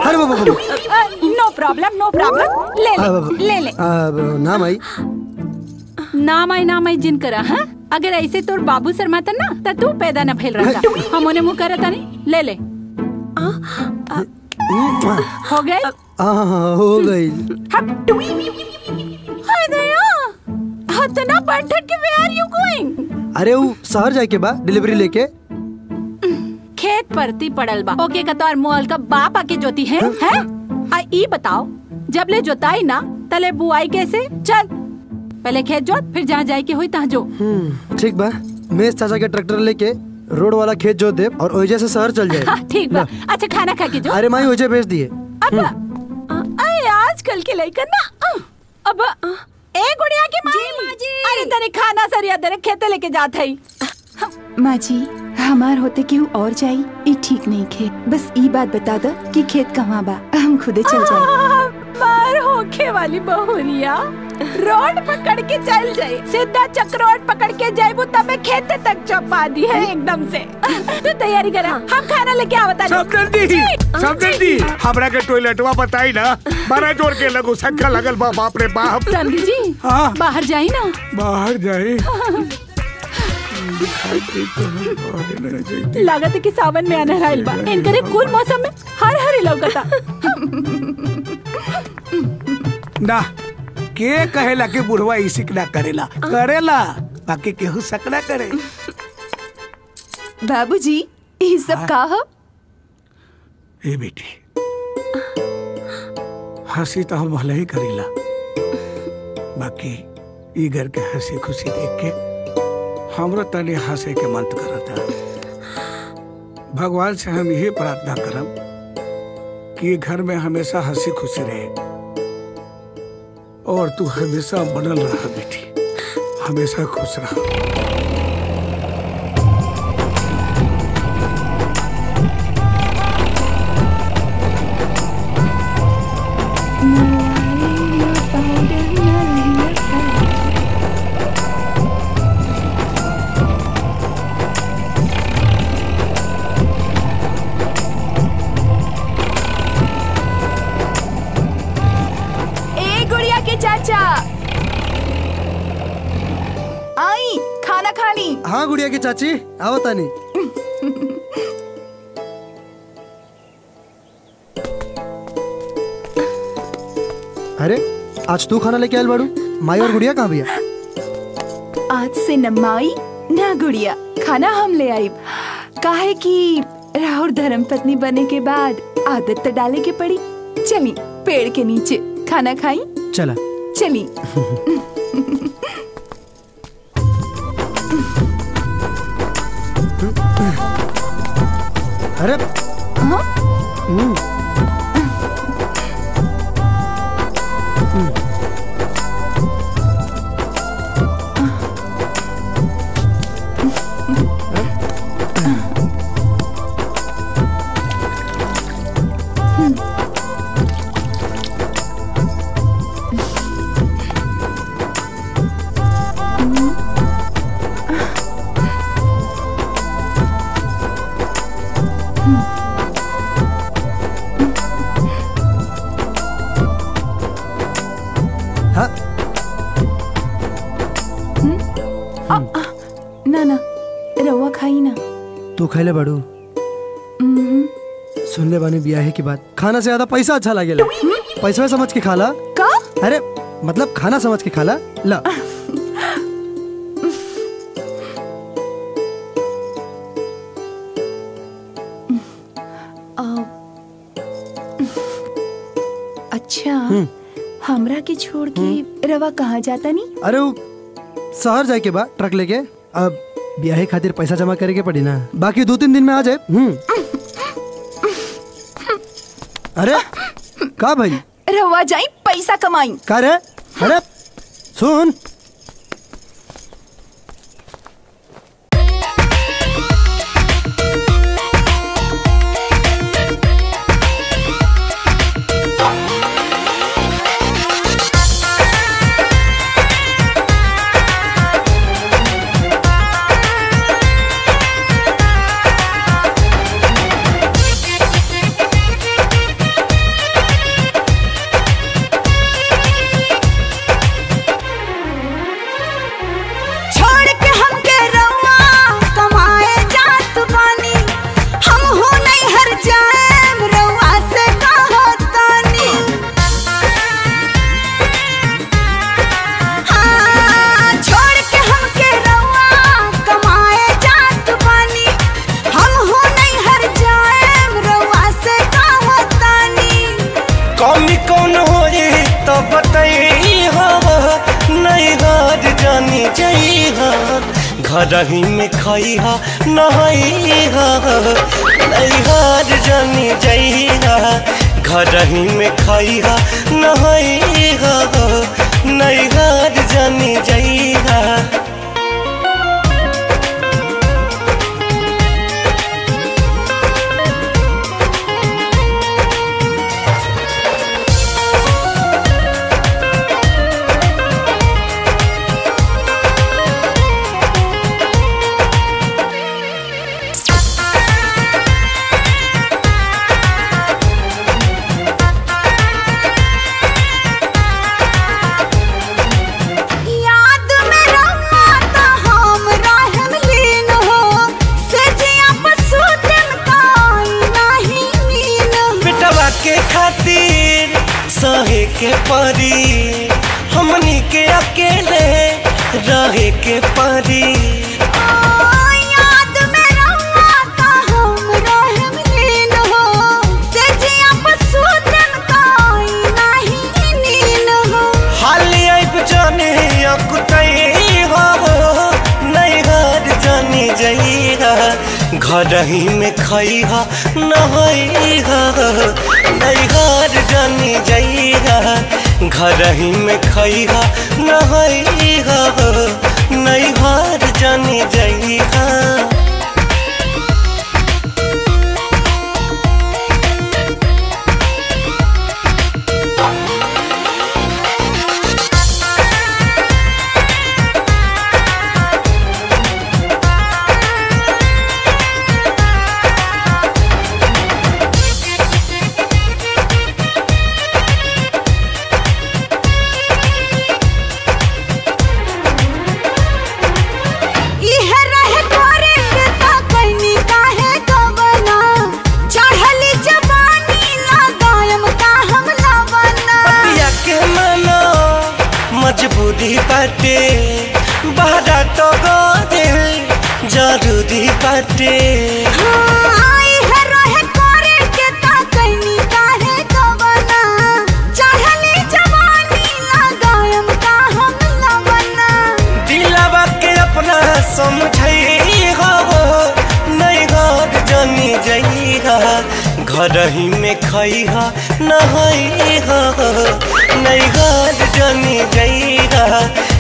अरे बाबा बाबा। No problem no problem. ले ले बाबा। ले ले। आ, नाम आई नाम आई नाम आई जिन करा हाँ? अगर ऐसे तोर बाबू शर्मा था ना तो तू पैदा न फैल रहा हम उन्हें मुँह करता नहीं। ले ले। हो गए? हाँ हो गई। हाय दया हतना बैठक के वेयर आर यू गोइंग अरे वो शहर जाए के बा डिलीवरी लेके। खेत परती पड़ल बा। ओके का तोर मोल का बाप आके जोती है हैं। आ ई बताओ जब ले जोताई ना तले बुआई कैसे? चल पहले खेत जोत फिर जहाँ जाए के हुई तहाँ जो। हम्म, ठीक बा। मेज चाचा के ट्रैक्टर लेके रोड वाला खेत जोत दे और ओइजे से शहर चल हाँ, जाए ठीक बा। अच्छा खाना खा के जो। अरे माई ओइजे भेज दिए। अब अरे आजकल के लाइक ना अब ए गुड़िया की माँ जी माँ जी। अरे तेरे खाना सरिया तेरे खेते लेके जात है माँ जी हमार होते केहू और जाई ई ठीक नहीं खे। बस ये बात बता दो कि खेत कहाँ बा हम खुदे चल जाए मार होखे वाली बहुरिया। रोड पकड़ के चल जाए। सीधा चक्रोड पकड़ के जाए वो तब खेते तक चपा दी है एकदम से। तू तैयारी करा। हम खाना लेके आवता समझन जी समझन जी हमरा के टॉयलेटवा बताई ना। बड़ा ज़ोर के लगो सक्का लगल बा बाप रे बाप। समझी जी हाँ। बाहर जाई ना। बाहर जाए लागत है कि सावन में आना रहल बा इनकरे कुल मौसम में हर हर लौकता ना के कहेला कि बुढ़वा इसी ना करेला? करेला बाकी केहू सकना करे। बाबूजी ये सब का हो ए बेटी हँसी तो हम भले ही करेला बाकी ई घर के हँसी खुशी देख के हमरो तनी हंसे के मंत करता भगवान से हम यही प्रार्थना करम कि घर में हमेशा हँसी खुशी रहे। और तू हमेशा बनल रहा बेटी। हमेशा खुश रहा। चाची आओ तानी अरे आज तू खाना लेके आयल बाड़ू माई और गुड़िया कहाँ भैया? आज से न माई न गुड़िया। खाना हम ले आई काहे कि राहुल धर्म पत्नी बने के बाद आदत तो डाले के पड़ी। चली पेड़ के नीचे। खाना खाई? चला। चली। अरे ना ना रवा खाई ना तू खाई ले बड़ू सुन ले बानी ब्याह के बाद खाना से ज़्यादा पैसा अच्छा लगे ला। पैसा समझ के खाला? का? अरे मतलब खाना समझ के खाला? ला. अच्छा हम्म. हमरा के छोड़ के हम्म. रवा कहाँ जाता नहीं अरे शहर जाए के बा ट्रक लेके। अब ब्याह खातिर पैसा जमा करे के पड़ी ना। बाकी दो तीन दिन में आ जाए। हम्म। अरे का भाई रवा जाई पैसा कमाई। का रे? अरे सुन।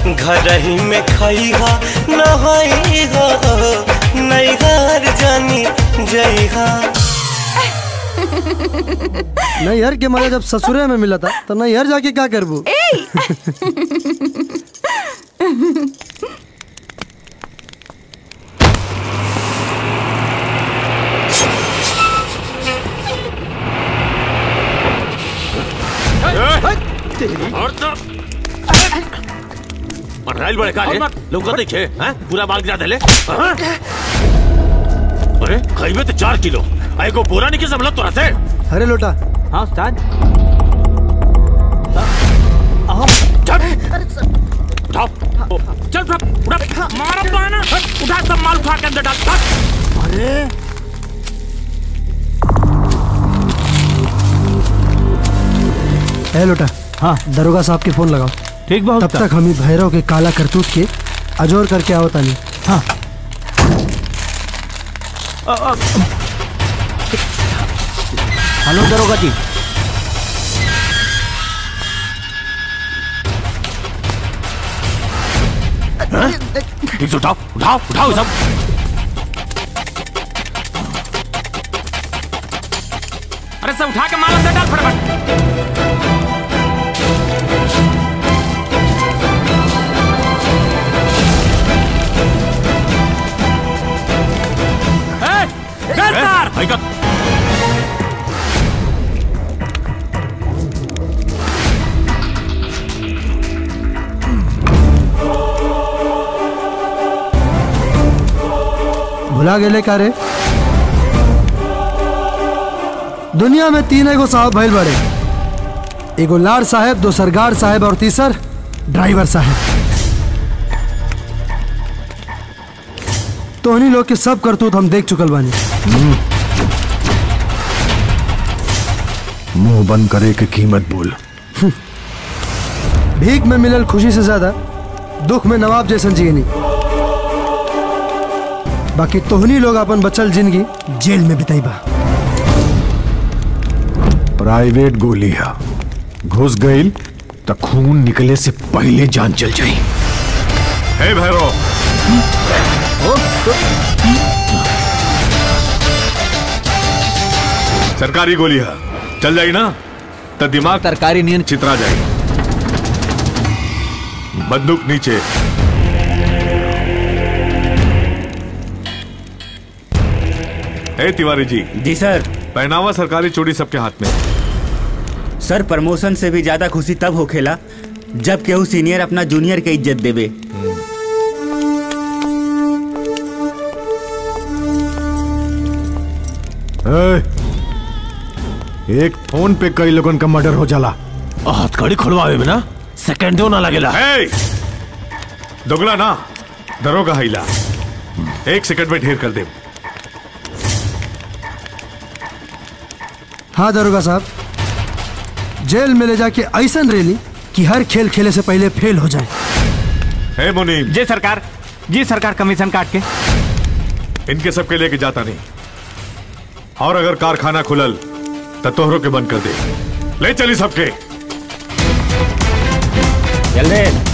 घर ही में खैहा नैहर जानी जैहा नैहर के मज़ा जब ससुरे में मिला था तो नैहर जाके क्या करबू? और तो राइल बड़े का लौका देखे हैं? पूरा बाल गिरा देले हाँ? अरे खइबे तो चार किलो। आई को बोरा नहीं के समला तो रहते अरे लोटा। हाँ उस्ताद। आओ चल। उठाओ। चल उठा उठा मारा पाना। उठा सब माल उठा के अंदर डाल। हाँ। अरे। है लोटा। हाँ। दरोगा साहब के फ़ोन लगाओ। ठीक बहुत तब तक हम ही भैरव के काला करतूत के अजोर करके आओ तानी। हाँ। हेलो दरोगा जी ठीक से उठाओ उठाओ उठाओ सब। अरे सब उठा के माल अंदर डाल फटाफट। भुला गेले का रे दुनिया में तीन एगो साहब भैल बड़े। एगो लाड़ साहब दो सरगार साहेब और तीसर ड्राइवर साहब। तोहनी लोग के सब करतूत हम देख चुकल बानी। मुँह बंद करे के कीमत बोल। भीख में मिलल खुशी से ज़्यादा दुख में नवाब जैसन जियनी बाकी तोहनी लोग अपन बचल ज़िंदगी जेल में बिताईबा प्राइवेट गोली है। घुस गई तो खून निकले से पहले जान चल जाई। हे भैरव। सरकारी गोली है। चल जाई ना? तो दिमाग तरकारी नियन चित्रा जाए बंदूक नीचे। हे तिवारी जी। जी सर। पहनावा सरकारी चोरी सबके हाथ में। सर प्रमोशन से भी ज़्यादा खुशी तब होखेला जब केहू सीनियर अपना जूनियर के इज़्ज़त देवे। ए, एक फ़ोन पे कई लोगन का मर्डर हो जाला। हथकड़ी खुलवावे में ना? सेकंडो ना लगेला। ए, दोगला ना? दरोगा हिला एक सेकंड में ढेर कर दे हाँ दरोगा साहब। जेल में ले जाके ऐसा रेली कि हर खेल खेले से पहले फेल हो जाए। हे मुनीम। जी सरकार। जी सरकार कमीशन काट के। इनके सबके लेके जाता नहीं। और अगर कारखाना खुलल तो तोहरों के बंद कर दे। ले चली सबके। जल्दी।